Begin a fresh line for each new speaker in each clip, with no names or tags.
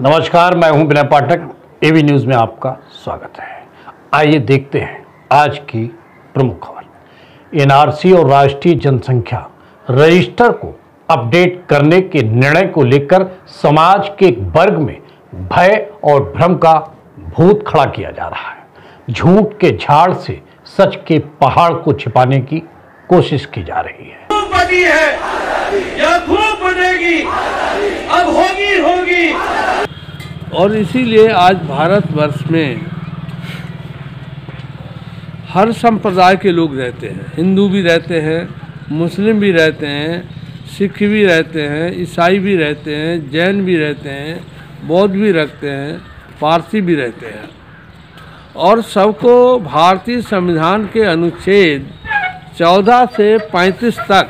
नमस्कार, मैं हूँ विनय पाठक। एवी न्यूज़ में आपका स्वागत है। आइए देखते हैं आज की प्रमुख खबर। एनआरसी और राष्ट्रीय जनसंख्या रजिस्टर को अपडेट करने के निर्णय को लेकर समाज के एक वर्ग में भय और भ्रम का भूत खड़ा किया जा रहा है। झूठ के झाड़ से सच के पहाड़ को छिपाने की कोशिश की जा रही है।
है धूप बनेगी?
और इसीलिए आज भारतवर्ष में हर संप्रदाय के लोग रहते हैं। हिंदू भी रहते हैं, मुस्लिम भी रहते हैं, सिख भी रहते हैं, ईसाई भी रहते हैं, जैन भी रहते हैं, बौद्ध भी रखते हैं, पारसी भी रहते हैं। और सबको भारतीय संविधान के अनुच्छेद 14 से 35 तक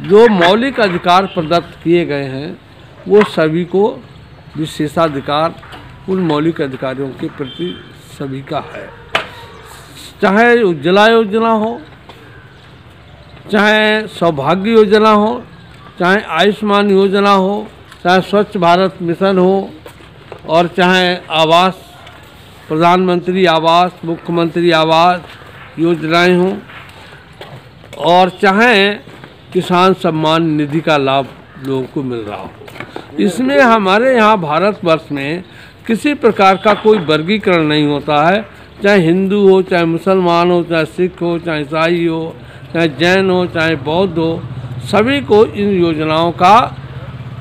जो मौलिक अधिकार प्रदत्त किए गए हैं, वो सभी को विशेषाधिकार उन मौलिक अधिकारियों के प्रति सभी का है। चाहे उज्ज्वला योजना हो, चाहे सौभाग्य योजना हो, चाहे आयुष्मान योजना हो, चाहे स्वच्छ भारत मिशन हो, और चाहे आवास, प्रधानमंत्री आवास, मुख्यमंत्री आवास योजनाएँ हों, और चाहे किसान सम्मान निधि का लाभ लोगों को मिल रहा हो। इसमें हमारे यहाँ भारतवर्ष में किसी प्रकार का कोई वर्गीकरण नहीं होता है। चाहे हिंदू हो, चाहे मुसलमान हो, चाहे सिख हो, चाहे ईसाई हो, चाहे जैन हो, चाहे बौद्ध हो, सभी को इन योजनाओं का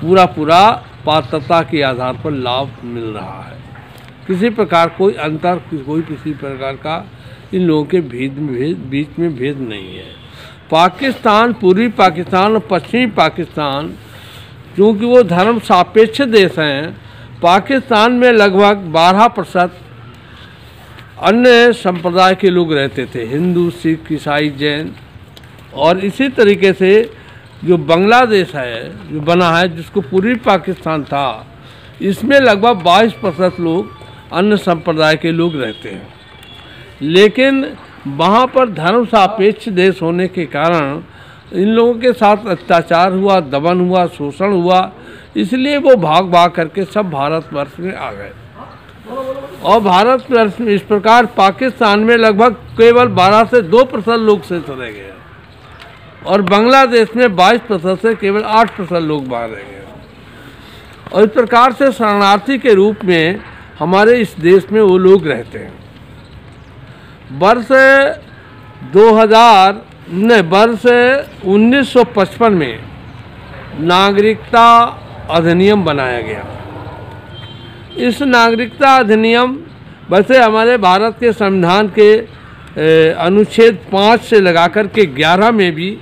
पूरा पूरा पात्रता के आधार पर लाभ मिल रहा है। किसी प्रकार कोई अंतर, कोई किसी प्रकार का इन लोगों के भेद भेद, बीच में भेद नहीं है। पाकिस्तान, पूर्वी पाकिस्तान और पश्चिमी पाकिस्तान क्योंकि वो धर्म सापेक्ष देश हैं। पाकिस्तान में लगभग 12 प्रतिशत अन्य संप्रदाय के लोग रहते थे। हिंदू, सिख, ईसाई, जैन और इसी तरीके से जो बांग्लादेश है, जो बना है, जिसको पूर्वी पाकिस्तान था, इसमें लगभग 22 प्रतिशत लोग अन्य संप्रदाय के लोग रहते हैं। लेकिन वहाँ पर धर्म सापेक्ष देश होने के कारण इन लोगों के साथ अत्याचार हुआ, दमन हुआ, शोषण हुआ, इसलिए वो भाग भाग करके सब भारतवर्ष में आ गए। और भारतवर्ष में इस प्रकार पाकिस्तान में लगभग केवल 12 से 2 प्रतिशत लोग से चले गए। और बांग्लादेश में 22 प्रतिशत से केवल 8 प्रतिशत लोग रह गए। और इस प्रकार से शरणार्थी के रूप में हमारे इस देश में वो लोग रहते हैं। वर्ष 2000 ने वर्ष 1955 में नागरिकता अधिनियम बनाया गया। इस नागरिकता अधिनियम, वैसे हमारे भारत के संविधान के अनुच्छेद पाँच से लगाकर के ग्यारह में भी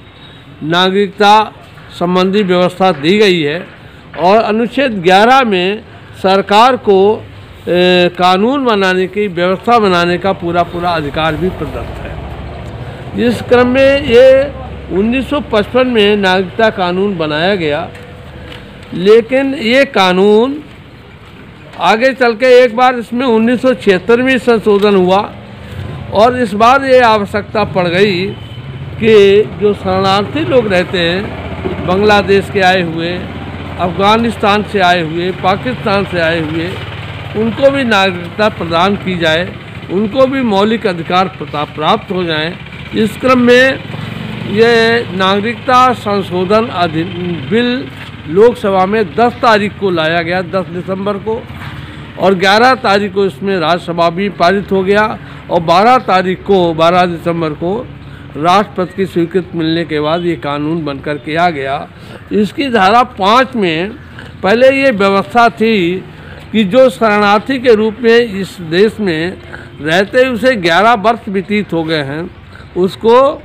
नागरिकता संबंधी व्यवस्था दी गई है और अनुच्छेद ग्यारह में सरकार को कानून बनाने की, व्यवस्था बनाने का पूरा पूरा अधिकार भी प्रदत्त है। इस क्रम में ये 1955 में नागरिकता कानून बनाया गया, लेकिन ये कानून आगे चल के एक बार इसमें उन्नीस सौ छिहत्तर में संशोधन हुआ और इस बार ये आवश्यकता पड़ गई कि जो शरणार्थी लोग रहते हैं, बांग्लादेश के आए हुए, अफ़गानिस्तान से आए हुए, पाकिस्तान से आए हुए, उनको भी नागरिकता प्रदान की जाए, उनको भी मौलिक अधिकार प्राप्त हो जाएँ इस क्रम में ये नागरिकता संशोधन बिल लोकसभा में 10 तारीख को लाया गया 10 दिसंबर को, और 11 तारीख को इसमें राज्यसभा भी पारित हो गया, और 12 तारीख को 12 दिसंबर को राष्ट्रपति की स्वीकृति मिलने के बाद ये कानून बनकर के आ गया। इसकी धारा पाँच में पहले ये व्यवस्था थी कि जो शरणार्थी के रूप में इस देश में रहते उसे 11 वर्ष व्यतीत हो गए हैं उसको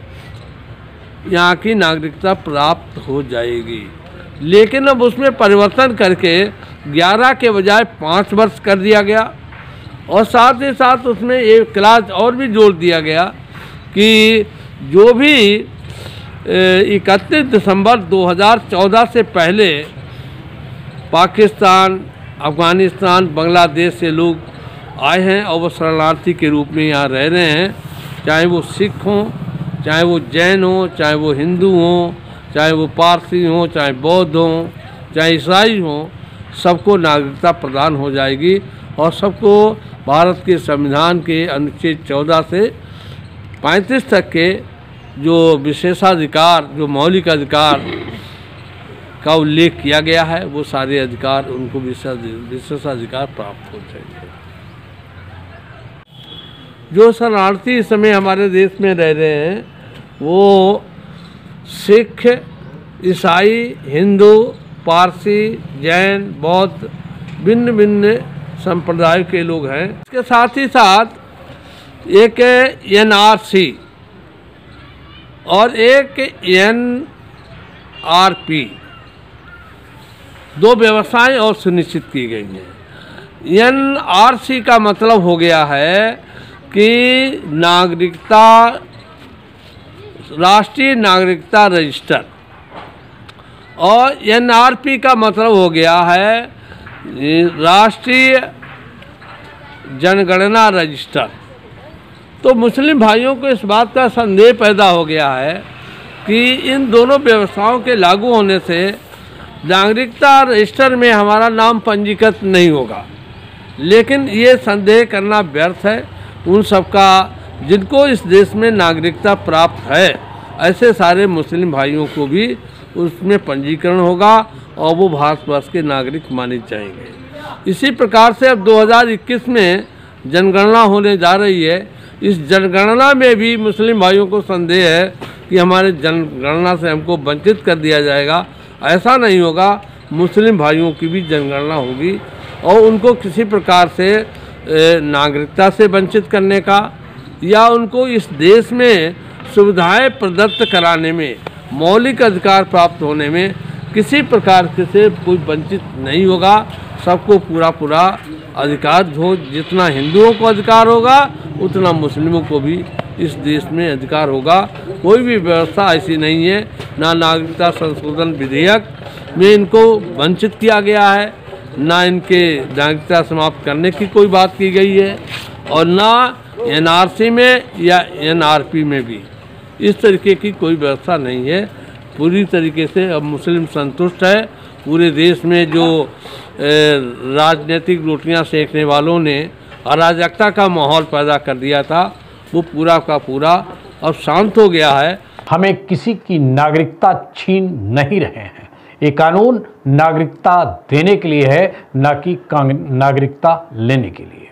यहाँ की नागरिकता प्राप्त हो जाएगी। लेकिन अब उसमें परिवर्तन करके 11 के बजाय पाँच वर्ष कर दिया गया और साथ ही साथ उसमें एक क्लास और भी जोड़ दिया गया कि जो भी इकतीस दिसंबर 2014 से पहले पाकिस्तान, अफ़गानिस्तान, बांग्लादेश से लोग आए हैं और वो शरणार्थी के रूप में यहाँ रह रहे हैं। चाहे वो सिख हों, चाहे वो जैन हों, चाहे वो हिंदू हों, चाहे वो पारसी हों, चाहे बौद्ध हों, चाहे ईसाई हों, सबको नागरिकता प्रदान हो जाएगी और सबको भारत के संविधान के अनुच्छेद 14 से 35 तक के जो विशेषाधिकार, जो मौलिक अधिकार का उल्लेख किया गया है, वो सारे अधिकार, उनको विशेषाधिकार प्राप्त हो जाएँगे। जो शरणार्थी इस समय हमारे देश में रह रहे हैं, वो सिख, ईसाई, हिंदू, पारसी, जैन, बौद्ध, भिन्न भिन्न संप्रदाय के लोग हैं। इसके साथ ही साथ एक एन आर सी और एक एन आर पी दो व्यवस्थाएँ और सुनिश्चित की गई हैं। एन आर सी का मतलब हो गया है कि नागरिकता, राष्ट्रीय नागरिकता रजिस्टर। और एनआरपी का मतलब हो गया है, राष्ट्रीय जनगणना रजिस्टर। तो मुस्लिम भाइयों को इस बात का संदेह पैदा हो गया है कि इन दोनों व्यवस्थाओं के लागू होने से नागरिकता रजिस्टर में हमारा नाम पंजीकृत नहीं होगा। लेकिन ये संदेह करना व्यर्थ है। उन सबका जिनको इस देश में नागरिकता प्राप्त है, ऐसे सारे मुस्लिम भाइयों को भी उसमें पंजीकरण होगा और वो भारतवर्ष के नागरिक माने जाएँगे। इसी प्रकार से अब 2021 में जनगणना होने जा रही है। इस जनगणना में भी मुस्लिम भाइयों को संदेह है कि हमारे जनगणना से हमको वंचित कर दिया जाएगा। ऐसा नहीं होगा, मुस्लिम भाइयों की भी जनगणना होगी और उनको किसी प्रकार से नागरिकता से वंचित करने का, या उनको इस देश में सुविधाएँ प्रदत्त कराने में, मौलिक अधिकार प्राप्त होने में किसी प्रकार के से कोई वंचित नहीं होगा। सबको पूरा पूरा अधिकार हो, जितना हिंदुओं को अधिकार होगा, उतना मुस्लिमों को भी इस देश में अधिकार होगा। कोई भी व्यवस्था ऐसी नहीं है, ना नागरिकता संशोधन विधेयक में इनको वंचित किया गया है। ना इनके नागरिकता समाप्त करने की कोई बात की गई है और ना एनआरसी में या एनआरपी में भी। इस तरीके की कोई व्यवस्था नहीं है। पूरी तरीके से अब मुस्लिम संतुष्ट है। पूरे देश में जो राजनीतिक रोटियाँ सेकने वालों ने अराजकता का माहौल पैदा कर दिया था, वो पूरा का पूरा अब शांत हो गया है।
हमें किसी की नागरिकता छीन नहीं रहे हैं। ये कानून नागरिकता देने के लिए है ना कि नागरिकता लेने के लिए।